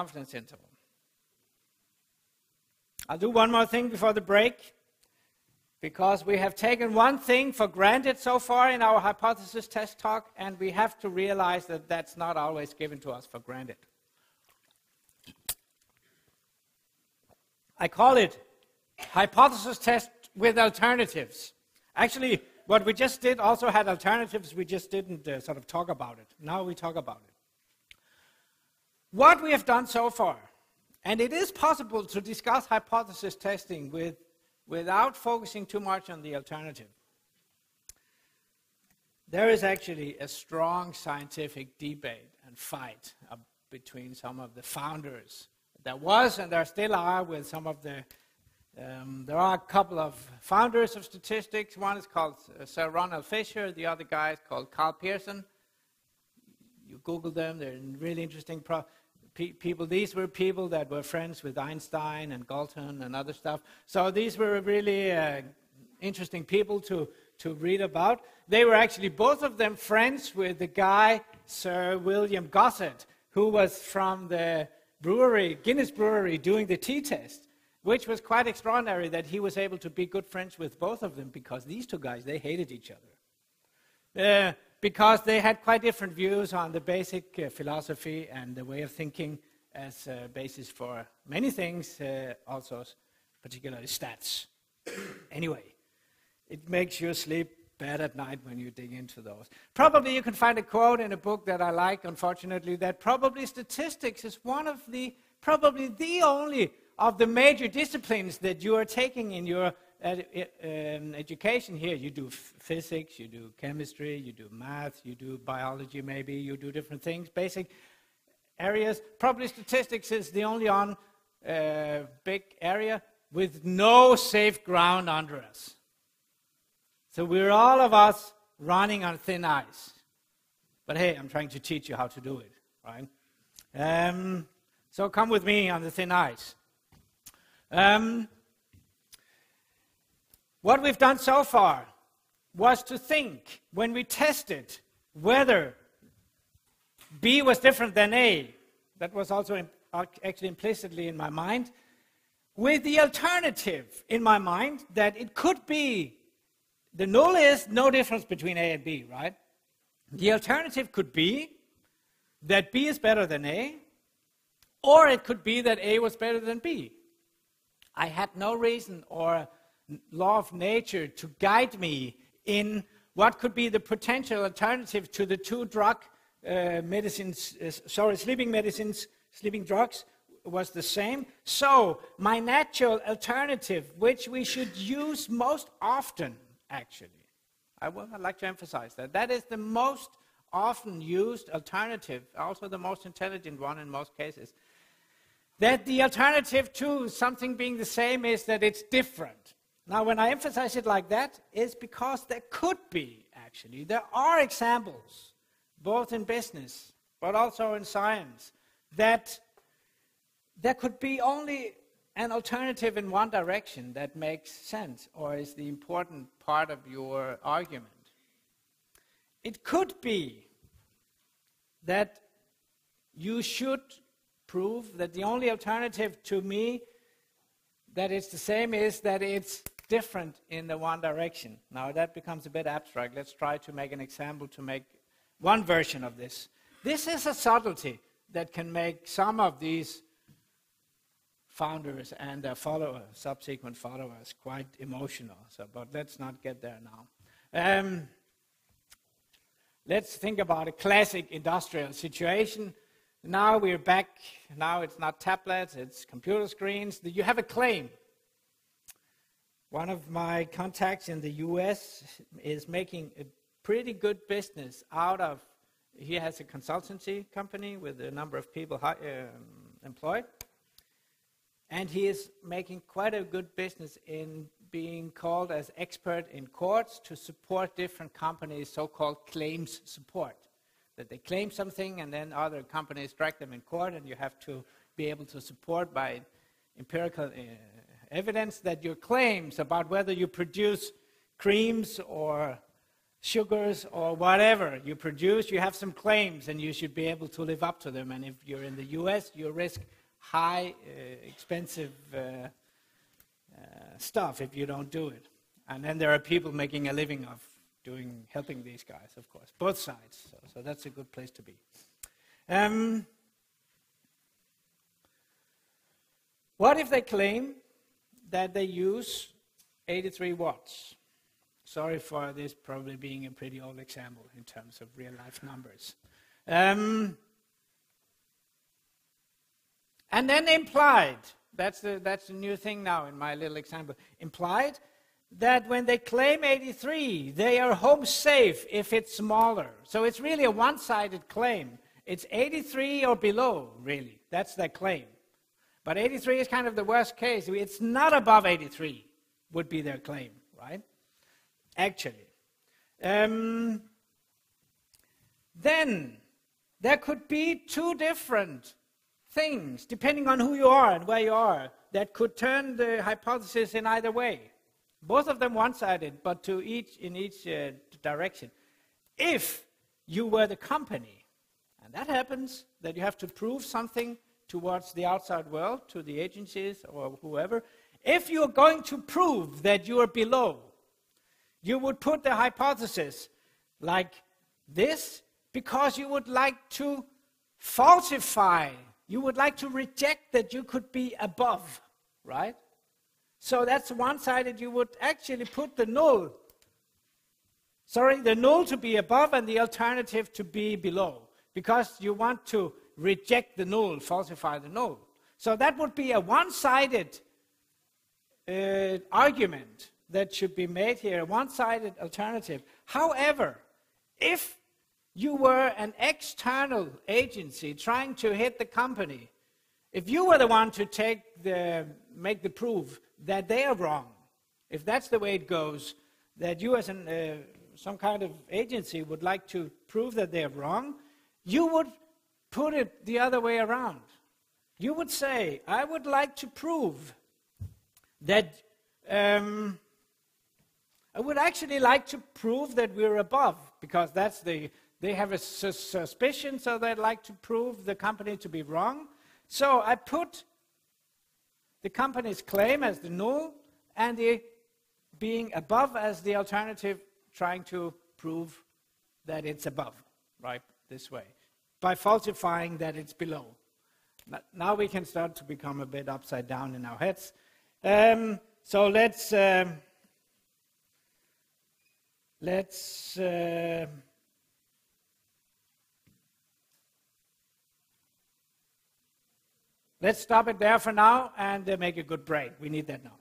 confidence interval. I'll do one more thing before the break, because we have taken one thing for granted so far in our hypothesis test talk, and we have to realize that that's not always given to us for granted. I call it hypothesis test with alternatives. Actually, what we just did also had alternatives, we just didn't uh, sort of talk about it. Now we talk about it. What we have done so far, and it is possible to discuss hypothesis testing with, without focusing too much on the alternative. There is actually a strong scientific debate and fight uh, between some of the founders there was and there still are with some of the. Um, there are a couple of founders of statistics. One is called uh, Sir Ronald Fisher. The other guy is called Karl Pearson. You Google them; they're really interesting pro- pe- people. These were people that were friends with Einstein and Galton and other stuff. So these were really uh, interesting people to to read about. They were actually both of them friends with the guy Sir William Gosset, who was from the brewery, Guinness Brewery, doing the t-test, which was quite extraordinary that he was able to be good friends with both of them because these two guys, they hated each other. Uh, because they had quite different views on the basic uh, philosophy and the way of thinking as a basis for many things, uh, also particularly stats. anyway, it makes you sleep bad at night when you dig into those. Probably you can find a quote in a book that I like, unfortunately, that probably statistics is one of the, probably the only of the major disciplines that you are taking in your ed, um, education here. You do physics, you do chemistry, you do math, you do biology, maybe, you do different things, basic areas. Probably statistics is the only on uh, big area with no safe ground under us. So we're all of us running on thin ice. But hey, I'm trying to teach you how to do it, right? Um, so come with me on the thin ice. Um, what we've done so far was to think when we tested whether B was different than A. That was also actually implicitly in my mind. With the alternative in my mind that it could be the null is no difference between A and B, right? The alternative could be that B is better than A, or it could be that A was better than B. I had no reason or law of nature to guide me in what could be the potential alternative to the two drug uh, medicines, uh, sorry, sleeping medicines, sleeping drugs was the same. So, my natural alternative, which we should use most often, actually. I would like to emphasize that. That is the most often used alternative, also the most intelligent one in most cases. That the alternative to something being the same is that it's different. Now, when I emphasize it like that, is because there could be, actually. There are examples, both in business, but also in science, that there could be only an alternative in one direction that makes sense or is the important part of your argument. It could be that you should prove that the only alternative to me that it's the same is that it's different in the one direction. Now that becomes a bit abstract. Let's try to make an example to make one version of this. This is a subtlety that can make some of these founders and their followers, subsequent followers, quite emotional. So, but let's not get there now. Um, let's think about a classic industrial situation. Now we're back. Now it's not tablets, it's computer screens. You have a claim. One of my contacts in the US is making a pretty good business out of, he has a consultancy company with a number of people um, employed and he is making quite a good business in being called as expert in courts to support different companies, so-called claims support. That they claim something and then other companies drag them in court and you have to be able to support by empirical uh, evidence that your claims about whether you produce creams or sugars or whatever you produce, you have some claims and you should be able to live up to them. And if you're in the US, you risk high, uh, expensive uh, uh, stuff if you don't do it. And then there are people making a living of doing helping these guys, of course, both sides. So, so that's a good place to be. Um, what if they claim that they use 83 watts? Sorry for this probably being a pretty old example in terms of real life numbers. Um, and then implied, that's the, that's the new thing now in my little example, implied that when they claim 83, they are home safe if it's smaller. So it's really a one sided claim. It's 83 or below, really. That's their claim. But 83 is kind of the worst case. It's not above 83, would be their claim, right? actually. Um, then there could be two different things, depending on who you are and where you are, that could turn the hypothesis in either way. Both of them one-sided, but to each in each uh, direction. If you were the company, and that happens, that you have to prove something towards the outside world, to the agencies or whoever, if you're going to prove that you are below you would put the hypothesis like this because you would like to falsify, you would like to reject that you could be above, right? So that's one sided, you would actually put the null, sorry, the null to be above and the alternative to be below because you want to reject the null, falsify the null. So that would be a one sided uh, argument that should be made here, a one sided alternative. However, if you were an external agency trying to hit the company, if you were the one to take the, make the proof that they are wrong, if that's the way it goes, that you as an, uh, some kind of agency would like to prove that they're wrong, you would put it the other way around. You would say, I would like to prove that um, I would actually like to prove that we're above, because that's the, they have a su- suspicion, so they'd like to prove the company to be wrong. So I put the company's claim as the null and the being above as the alternative, trying to prove that it's above, right, this way, by falsifying that it's below. Now we can start to become a bit upside down in our heads. Um, so let's. Um, Let's uh, let's stop it there for now and uh, make a good break. We need that now.